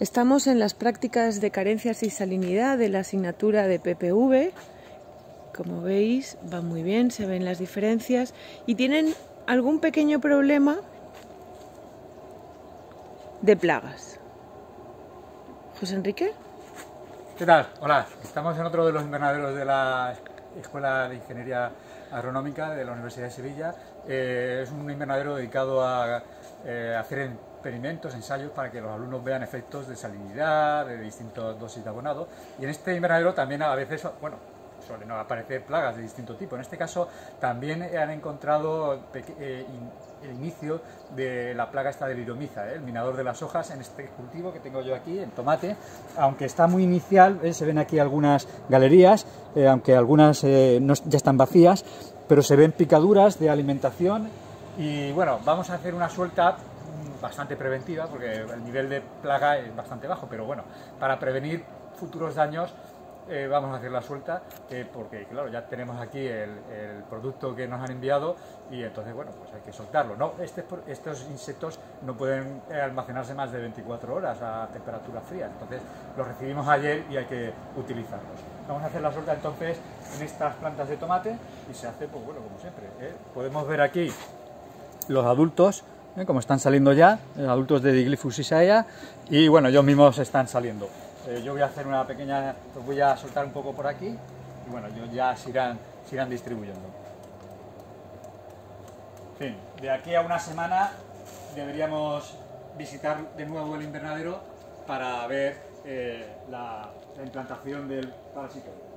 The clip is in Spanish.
Estamos en las prácticas de carencias y salinidad de la asignatura de PPV. Como veis, va muy bien, se ven las diferencias y tienen algún pequeño problema de plagas. José Enrique. ¿Qué tal? Hola, estamos en otro de los invernaderos de la Escuela de Ingeniería Agronómica de la Universidad de Sevilla. Eh, es un invernadero dedicado a eh, hacer experimentos, ensayos para que los alumnos vean efectos de salinidad, de distintos dosis de abonado. Y en este invernadero también a veces, bueno, suelen aparecer plagas de distinto tipo. En este caso también han encontrado eh, el inicio de la plaga esta del iromiza, ¿eh? el minador de las hojas en este cultivo que tengo yo aquí, en tomate. Aunque está muy inicial, se ven aquí algunas galerías, aunque algunas ya están vacías, pero se ven picaduras de alimentación y bueno, vamos a hacer una suelta bastante preventiva, porque el nivel de plaga es bastante bajo, pero bueno, para prevenir futuros daños eh, vamos a hacer la suelta, porque claro, ya tenemos aquí el, producto que nos han enviado y entonces, bueno, pues hay que soltarlo. No, este, estos insectos no pueden almacenarse más de 24 horas a temperatura fría, entonces los recibimos ayer y hay que utilizarlos. Vamos a hacer la suelta entonces en estas plantas de tomate y se hace, pues bueno, como siempre. ¿eh? Podemos ver aquí los adultos ¿eh? como están saliendo ya, eh, adultos de Diglyphus isaiah, y bueno, ellos mismos están saliendo. Eh, yo voy a hacer una pequeña, los voy a soltar un poco por aquí, y bueno, ellos ya se irán, distribuyendo. En fin, de aquí a una semana deberíamos visitar de nuevo el invernadero para ver la, la implantación del parasito.